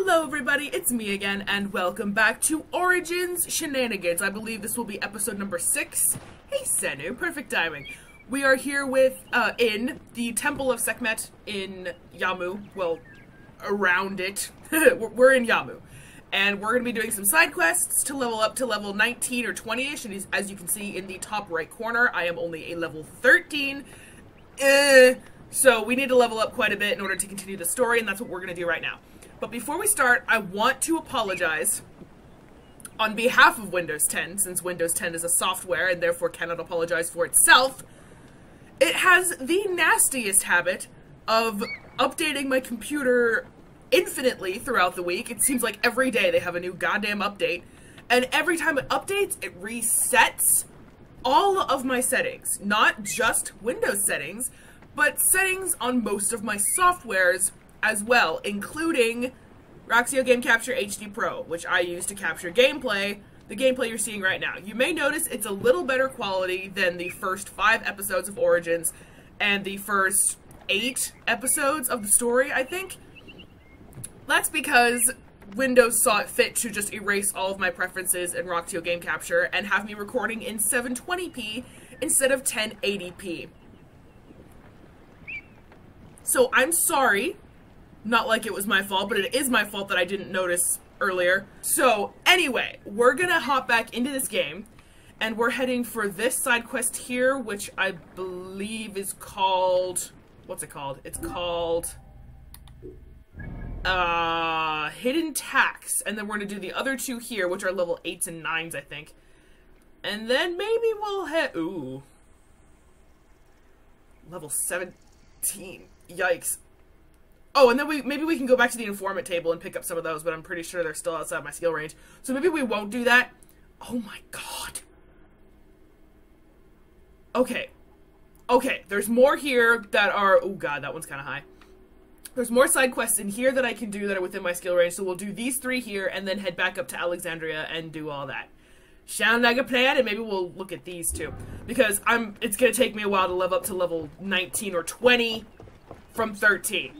Hello everybody, it's me again, and welcome back to Origins Shenanigans. I believe this will be episode number 6. Hey Senu, perfect timing. We are here with, uh, in the Temple of Sekhmet in Yamu. Well, around it. we're in Yamu. And we're going to be doing some side quests to level up to level 19 or 20-ish, and as you can see in the top right corner, I am only a level 13. Eh, so we need to level up quite a bit in order to continue the story, and that's what we're going to do right now. But before we start, I want to apologize on behalf of Windows 10, since Windows 10 is a software and therefore cannot apologize for itself. It has the nastiest habit of updating my computer infinitely throughout the week. It seems like every day they have a new goddamn update. And every time it updates, it resets all of my settings. Not just Windows settings, but settings on most of my softwares as well, including Roxio Game Capture HD Pro, which I use to capture gameplay, the gameplay you're seeing right now. You may notice it's a little better quality than the first five episodes of Origins and the first eight episodes of the story, I think. That's because Windows saw it fit to just erase all of my preferences in Roxio Game Capture and have me recording in 720p instead of 1080p. So I'm sorry not like it was my fault, but it is my fault that I didn't notice earlier. So, anyway, we're gonna hop back into this game, and we're heading for this side quest here, which I believe is called... What's it called? It's called... Uh, Hidden Tax. And then we're gonna do the other two here, which are level 8s and 9s, I think. And then maybe we'll head... Ooh. Level 17. Yikes. Oh, and then we maybe we can go back to the informant table and pick up some of those, but I'm pretty sure they're still outside my skill range. So maybe we won't do that. Oh my god. Okay. Okay, there's more here that are... Oh god, that one's kind of high. There's more side quests in here that I can do that are within my skill range, so we'll do these three here and then head back up to Alexandria and do all that. Sound like a plan, and maybe we'll look at these too. Because I'm it's gonna take me a while to level up to level 19 or 20 from 13.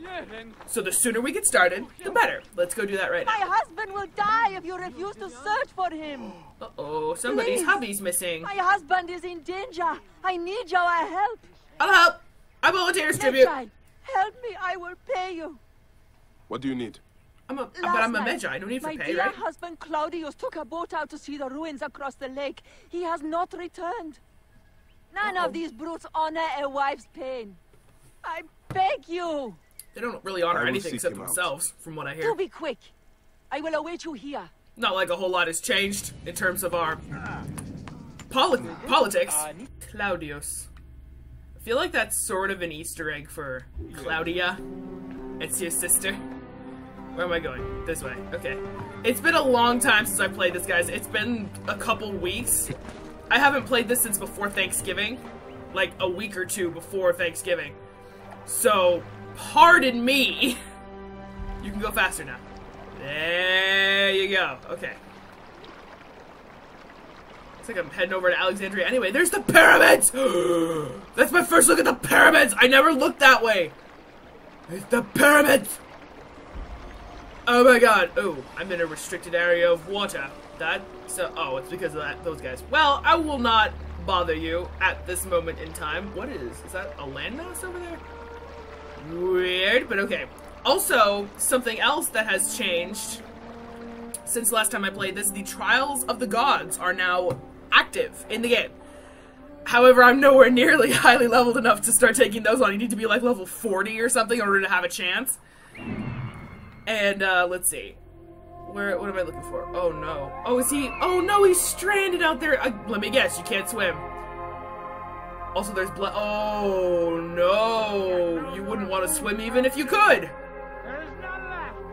So the sooner we get started, the better. Let's go do that right My now. husband will die if you refuse to search for him. Uh-oh, somebody's Please. hubby's missing. My husband is in danger. I need your help. I'll help. I volunteer tribute. Medjai, help me. I will pay you. What do you need? I'm a, but I'm a night, Medjai. No need for my pay, dear husband Klaudios took a boat out to see the ruins across the lake. He has not returned. None Uh-oh. of these brutes honor a wife's pain. I beg you. They don't really honor anything except him out. themselves, from what I hear. Do hear. be quick. I will await you here. Not like a whole lot has changed in terms of our poli politics. Uh, Claudius. I feel like that's sort of an Easter egg for Claudia. It's your sister. Where am I going? This way. Okay. It's been a long time since I played this, guys. It's been a couple weeks. I haven't played this since before Thanksgiving. Like a week or two before Thanksgiving. So, pardon me. You can go faster now. There you go. Okay. Looks like I'm heading over to Alexandria anyway. There's the pyramids! That's my first look at the pyramids! I never looked that way! It's the pyramids! Oh my god. Oh, I'm in a restricted area of water. That, so, oh, it's because of that, those guys. Well, I will not bother you at this moment in time. What is, is that a landmass over there? Weird, but okay. Also, something else that has changed since last time I played this, the Trials of the Gods are now active in the game. However, I'm nowhere nearly highly leveled enough to start taking those on. You need to be like level 40 or something in order to have a chance. And, uh, let's see. Where, what am I looking for? Oh no. Oh, is he, oh no, he's stranded out there. Uh, let me guess, you can't swim. Also, there's blood. Oh no! You wouldn't want to swim even if you could.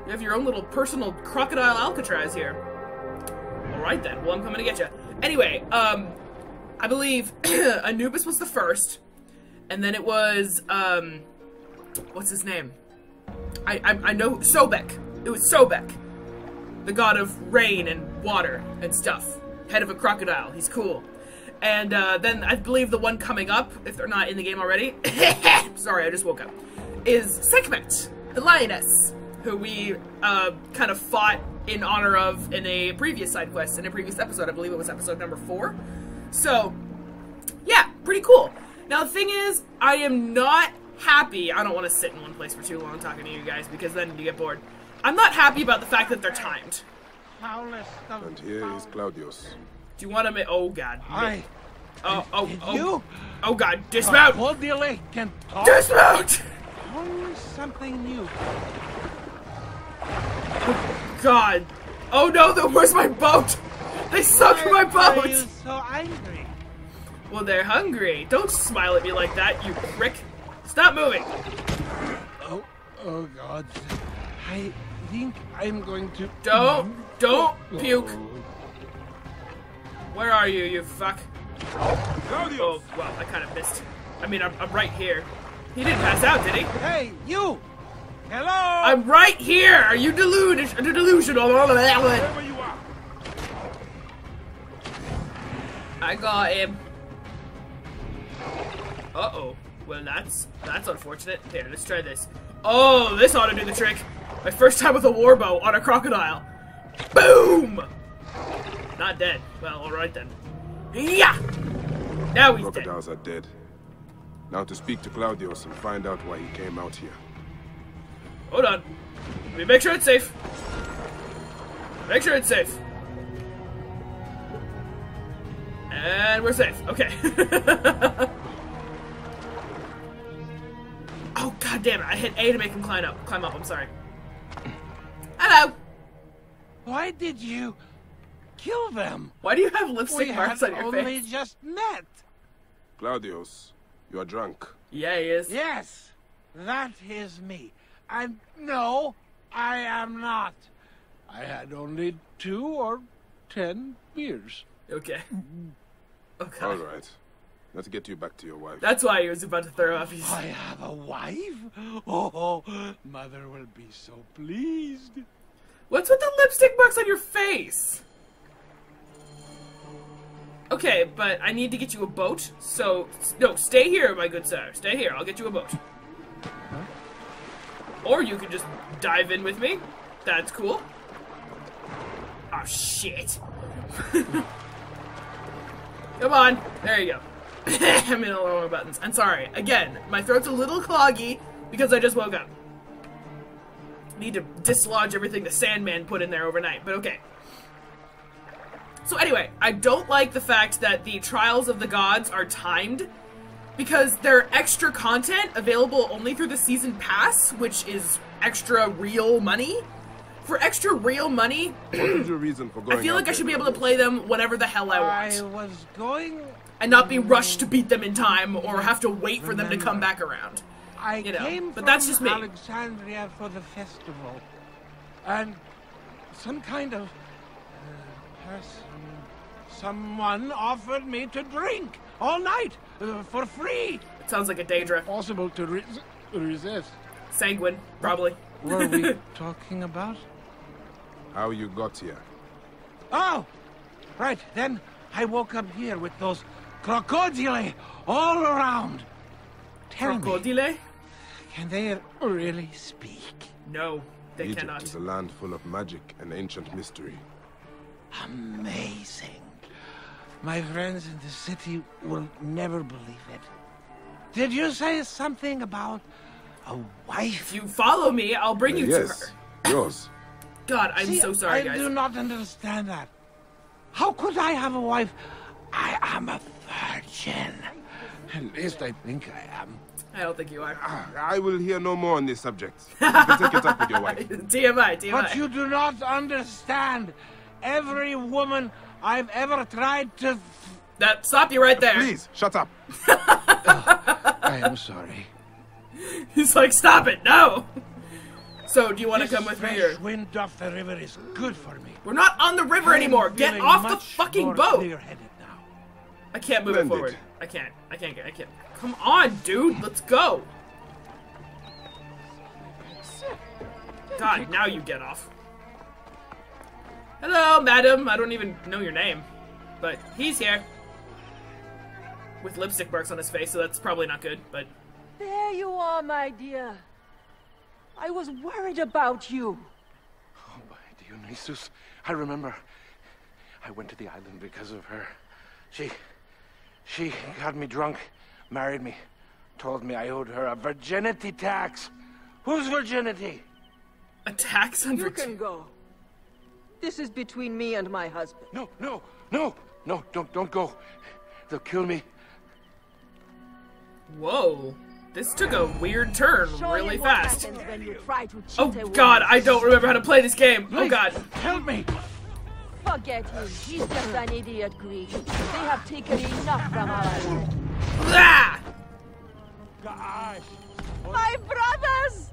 You have your own little personal crocodile Alcatraz here. All right then. Well, I'm coming to get you. Anyway, um, I believe Anubis was the first, and then it was um, what's his name? I I, I know Sobek. It was Sobek, the god of rain and water and stuff. Head of a crocodile. He's cool. And uh, then I believe the one coming up, if they're not in the game already, sorry, I just woke up, is Sekhmet, the lioness, who we uh, kind of fought in honor of in a previous side quest, in a previous episode. I believe it was episode number four. So, yeah, pretty cool. Now, the thing is, I am not happy. I don't want to sit in one place for too long talking to you guys because then you get bored. I'm not happy about the fact that they're timed. And here is Claudius. Do you want to? Oh God. I Oh oh oh. you Oh God. Dismount. hold cordially can talk Dismount. only something new. God. Oh no. The, where's my boat? They sunk my boat. are you so angry? Well, they're hungry. Don't smile at me like that, you prick. Stop moving. Oh, oh God. I think I'm going to. Don't. Don't puke. Oh. Where are you, you fuck? Oh, well, I kind of missed. I mean, I'm, I'm right here. He didn't pass out, did he? Hey, you! Hello! I'm right here! Are you deluded, delusional? Wherever you are! I got him. Uh-oh. Well, that's that's unfortunate. Here, let's try this. Oh, this ought to do the trick. My first time with a warbow on a crocodile. Boom! Not dead. Well, alright then. Yeah! Now he's dead. Crocodiles are dead. Now to speak to Claudius and find out why he came out here. Hold on. Let me make sure it's safe. Make sure it's safe. And we're safe. Okay. oh god damn it! I hit A to make him climb up. Climb up. I'm sorry. Hello. Why did you kill them? Why do you have lipstick we marks on your only face? Only just met. Klaudios, you are drunk. Yeah, he is. Yes, that is me. And no, I am not. I had only two or ten beers. Okay. Okay. All right. Let's get you back to your wife. That's why he was about to throw up. He's... I have a wife? Oh, mother will be so pleased. What's with the lipstick marks on your face? Okay, but I need to get you a boat. So, no, stay here, my good sir. Stay here. I'll get you a boat. Or you can just dive in with me. That's cool. Oh, shit. Come on. There you go. I'm in all the wrong buttons. I'm sorry. Again, my throat's a little cloggy because I just woke up. Need to dislodge everything the Sandman put in there overnight, but okay. So anyway, I don't like the fact that the Trials of the Gods are timed because they're extra content available only through the season pass, which is extra real money. For extra real money, What is your reason for going I feel like I should be able to play them whenever the hell I want. I want. was going. And not be rushed to beat them in time or have to wait for them to come back around. I You know, came but that's just me. Alexandria for the festival, and some kind of person, someone offered me to drink all night uh, for free. It sounds like a Daedra. Possible to re- resist. Sanguine, probably. What were we talking about? How you got here? Oh, right. Then I woke up here with those crocodile all around. Tell me, can they really speak? No, they Egypt cannot. is a land full of magic and ancient mystery. Amazing. My friends in the city will never believe it. Did you say something about a wife? If you follow me, I'll bring you to yes, her. yours. God, I'm See, so sorry, I guys. do not understand that. How could I have a wife? I am a virgin. At least I think I am. I don't think you are. Ah, I will hear no more on this subject. You can take it up with your wife. TMI, TMI. But you do not understand. Every woman I've ever tried to. That stop you right there. Please, shut up. I am sorry. He's like, stop it, no. So, do you want to come with me fresh or? wind off the river is good for me. We're not on the river I'm anymore. Get off the fucking boat. now. I can't move it Splendid. forward. I can't. I can't. I can't. Come on, dude. Let's go. God, now you get off. Hello, madam. I don't even know your name, but he's here with lipstick marks on his face, so that's probably not good. But There you are, my dear. I was worried about you. Oh, by Dionysus. I remember. I went to the island because of her. She. She got me drunk, married me, told me I owed her a virginity tax. Whose virginity? A tax on You can go. This is between me and my husband. No, no, no, no, don't, don't go. They'll kill me. Whoa. This took a weird turn really fast. happens when you try to cheat Oh god, I don't remember how to play this game. Oh god. Help me! Forget him. He's just an idiot Greek. They have taken enough from our land. Ah! Gosh! My brothers!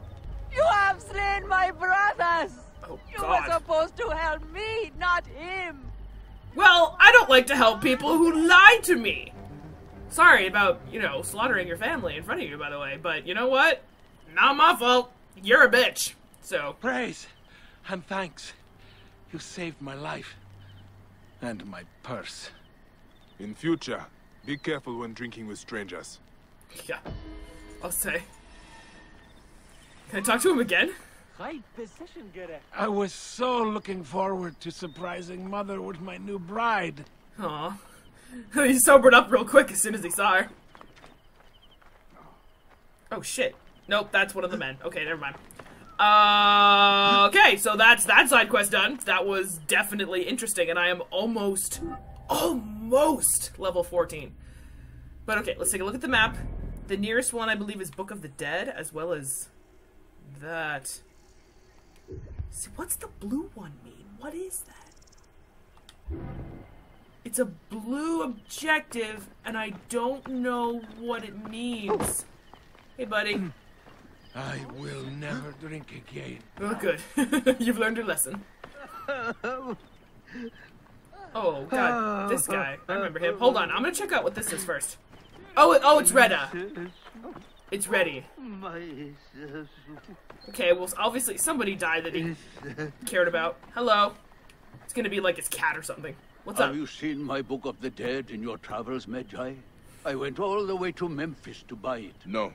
You have slain my brothers! Oh You were supposed to help me, not him! Well, I don't like to help people who lie to me. Sorry about, you know, slaughtering your family in front of you, by the way, but you know what? Not my fault. You're a bitch. So, Praise and thanks. You saved my life. And my purse. In future, be careful when drinking with strangers. yeah. I'll say. Can I talk to him again? I was so looking forward to surprising Mother with my new bride. Aw. he sobered up real quick as soon as he saw her. Oh shit. Nope, that's one of the men. Okay, never mind. Uh, okay, so that's that side quest done. That was definitely interesting, and I am almost, almost level 14. But okay, let's take a look at the map. The nearest one, I believe, is Book of the Dead, as well as that. See, what's the blue one mean? What is that? It's a blue objective, and I don't know what it means. Hey, buddy. I will never drink again. Oh, good. You've learned your lesson. Oh, God. This guy. I remember him. Hold on. I'm gonna check out what this is first. Oh, oh, it's Retta. It's ready. Okay, well, obviously somebody died that he cared about. Hello. It's gonna be like his cat or something. What's up? Have you seen my Book of the Dead in your travels, Medjai? I went all the way to Memphis to buy it. No.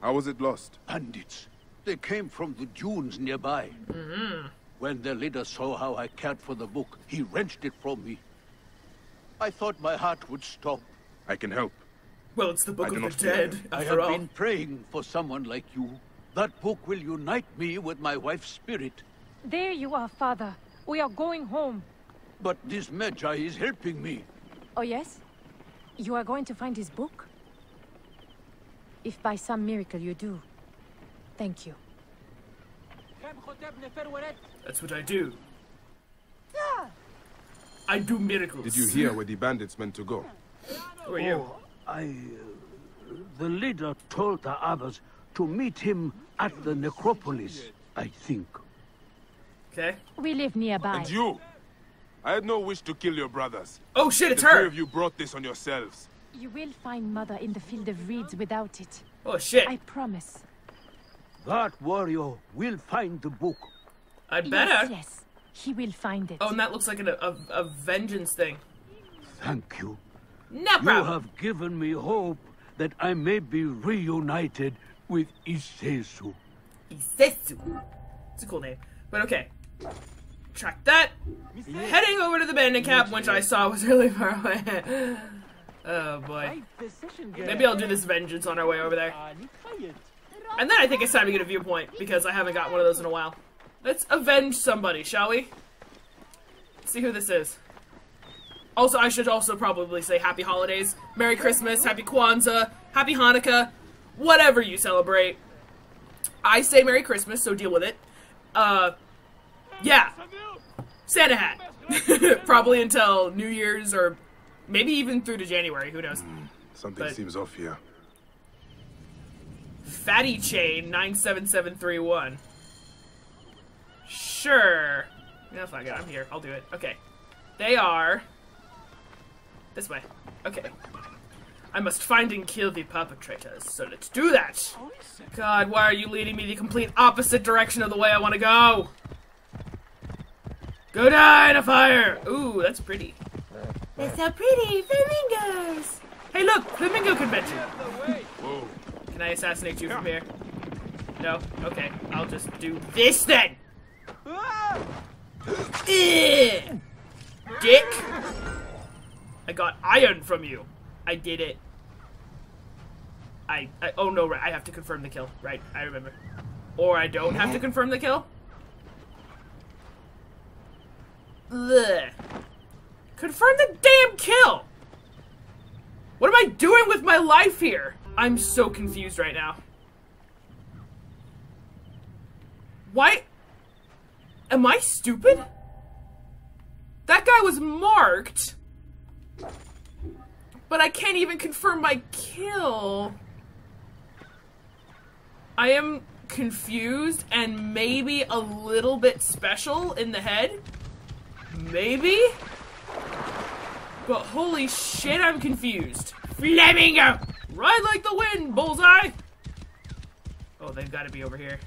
How was it lost? Bandits. They came from the dunes nearby. Mm-hmm. When their leader saw how I cared for the book, he wrenched it from me. I thought my heart would stop. I can help. Well, it's the Book I of the Dead. I after have all. been praying for someone like you. That book will unite me with my wife's spirit. There you are, father. We are going home. But this Medjai is helping me. Oh, yes? You are going to find his book? If by some miracle you do, thank you. That's what I do. I do miracles. Did you hear where the bandits meant to go? Who are you? Oh, I. Uh, the leader told the others to meet him at the necropolis, I think. Okay. We live nearby. And you! I had no wish to kill your brothers. Oh shit, it's the three her! of you brought this on yourselves. You will find Mother in the field of reeds without it. Oh shit. I promise. That warrior will find the book. I'd Yes, better. yes. He will find it. Oh, and that looks like an, a, a vengeance thing. Thank you. No You have given me hope that I may be reunited with Isesu. Isesu. It's a cool name. But okay. Track that. Heading over to the bandit camp, which I saw was really far away. oh boy. Maybe I'll do this vengeance on our way over there. And then I think it's time to get a viewpoint, because I haven't got one of those in a while. Let's avenge somebody, shall we? Let's see who this is. Also, I should also probably say Happy Holidays, Merry Christmas, Happy Kwanzaa, Happy Hanukkah, whatever you celebrate. I say Merry Christmas, so deal with it. Uh, yeah. Santa hat. Probably until New Year's or maybe even through to January, who knows. Something But- seems off here. Fatty Chain 97731. Sure. No, fuck it, I'm here. I'll do it. Okay. They are. This way. Okay. I must find and kill the perpetrators, so let's do that! God, why are you leading me the complete opposite direction of the way I want to go? Go die in a fire! Ooh, that's pretty. They're so pretty! Flamingos! Hey look! Flamingo convention! Whoa. Can I assassinate you from here? No? Okay, I'll just do this then! Ugh. Dick! I got iron from you. I did it. I, I oh no, right, I have to confirm the kill. Right, I remember. Or I don't have to confirm the kill. Ugh. Confirm the damn kill! What am I doing with my life here? I'm so confused right now. Why? Am I stupid? That guy was marked. But I can't even confirm my kill. I am confused and maybe a little bit special in the head. Maybe? But holy shit, I'm confused. Flamingo! Ride like the wind, bullseye! Oh, they've got to be over here.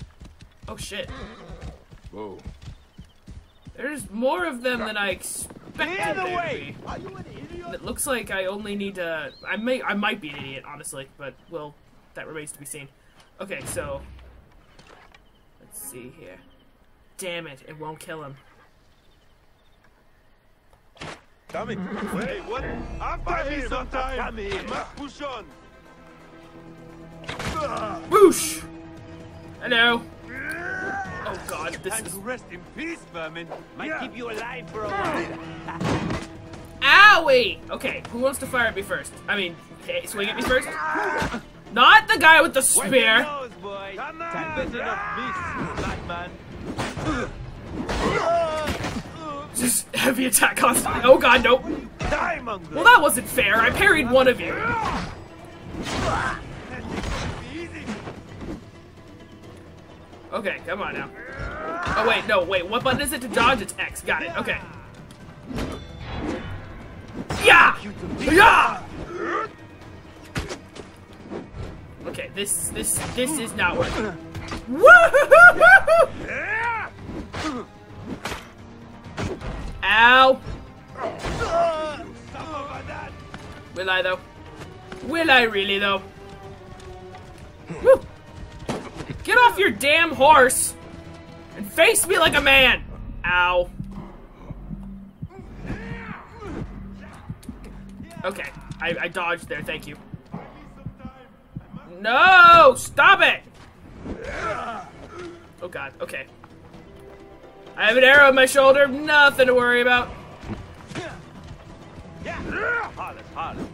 Oh shit. Whoa. There's more of them than I expected there to be. Are you an idiot? It looks like I only need to. I may. I might be an idiot, honestly, but well, that remains to be seen. Okay, so let's see here. Damn it! It won't kill him. Come in. Hey, what? After me sometime. Come here. Push on. Boosh! Hello. Oh god, this is. rest in peace, vermin. Might Yeah. keep you alive for a while. Owie! Okay, who wants to fire at me first? I mean, hey, swing at me first. Not the guy with the spear. your nose, boy. Come on. better not miss, Batman. Just heavy attack constantly. Oh god, nope. Well, that wasn't fair. I parried one of you. Okay, come on now. Oh wait, no, wait. What button is it to dodge? It's X. Got it. Okay. Yeah! Yeah! Okay, this this this is not working. Woo! Ow! Will I though? Will I really though? Off your damn horse and face me like a man! Ow. Okay, I, I dodged there, thank you. No! Stop it! Oh god, okay. I have an arrow in my shoulder, nothing to worry about.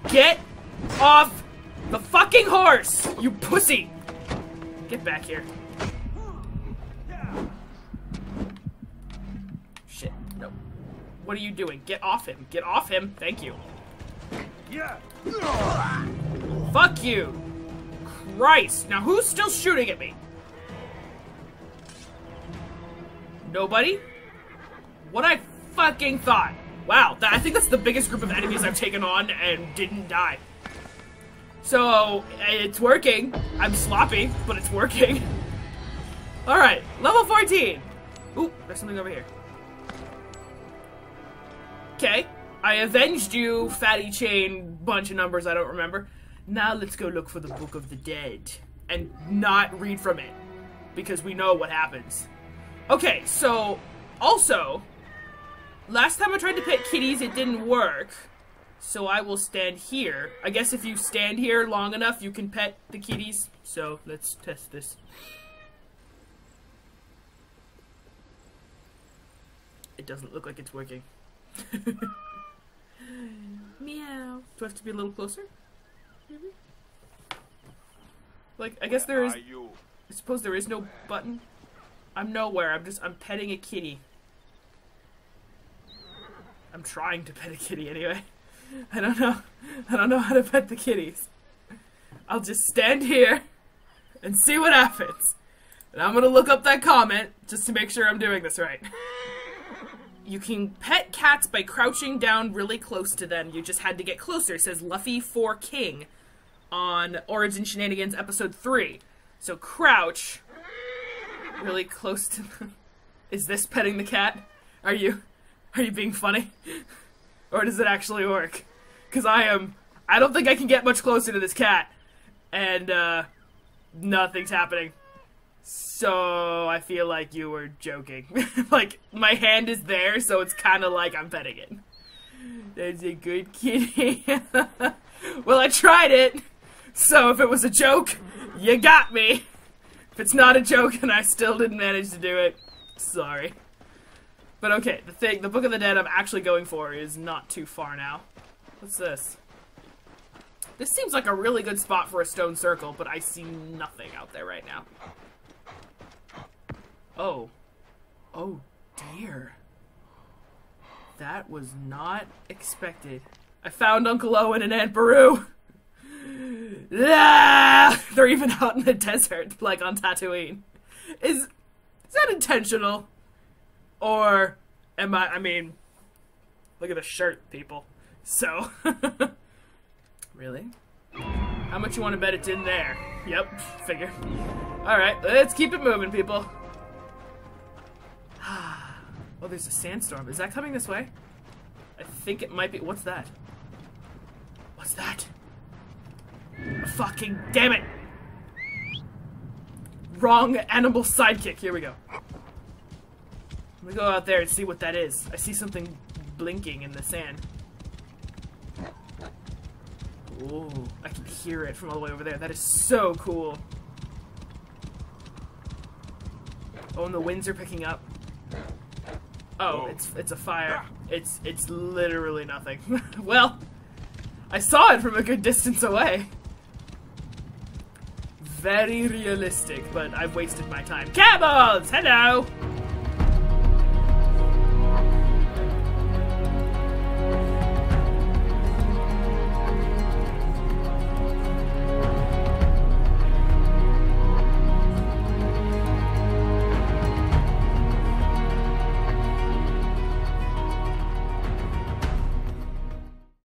Get off the fucking horse, you pussy! Get back here. Shit, no. What are you doing? Get off him. Get off him. Thank you. Yeah. Fuck you! Christ! Now who's still shooting at me? Nobody? What I fucking thought. Wow, I think that's the biggest group of enemies I've taken on and didn't die. So, it's working. I'm sloppy, but it's working. Alright, level 14. Ooh, there's something over here. Okay, I avenged you, fatty chain, bunch of numbers I don't remember. Now let's go look for the Book of the Dead and not read from it because we know what happens. Okay, so also, last time I tried to pet kitties, it didn't work. So I will stand here. I guess if you stand here long enough, you can pet the kitties. So let's test this. It doesn't look like it's working. Meow. Do I have to be a little closer? Maybe? Like, I guess there is. You? I suppose there is no button. I'm nowhere. I'm just. I'm petting a kitty. I'm trying to pet a kitty anyway. I don't know. I don't know how to pet the kitties. I'll just stand here and see what happens. And I'm gonna look up that comment just to make sure I'm doing this right. You can pet cats by crouching down really close to them. You just had to get closer, says Luffy for King on Origin Shenanigans episode 3. So crouch really close to them. Is this petting the cat? Are you are you being funny? or does it actually work? Cuz I am I don't think I can get much closer to this cat and uh nothing's happening. So I feel like you were joking. like my hand is there, so it's kind of like I'm petting it. That's a good kitty. well, I tried it. So if it was a joke, you got me. If it's not a joke and I still didn't manage to do it, sorry. But okay, the thing, the Book of the Dead I'm actually going for is not too far now. What's this? This seems like a really good spot for a stone circle, but I see nothing out there right now. Oh. Oh, dear. That was not expected. I found Uncle Owen and Aunt Beru. Ah! They're even out in the desert, like on Tatooine. Is is that intentional? Or am I I mean look at the shirt, people. So Really? How much you want to bet it's in there? Yep, figure. Alright, let's keep it moving, people. oh, there's a sandstorm. Is that coming this way? I think it might be. What's that? What's that? Fucking damn it! Wrong animal sidekick. Here we go. Let me go out there and see what that is. I see something blinking in the sand. Ooh, I can hear it from all the way over there. That is so cool. Oh, and the winds are picking up. Oh, it's it's a fire. Ah. It's it's literally nothing. well, I saw it from a good distance away. Very realistic, but I've wasted my time. Camels! Hello!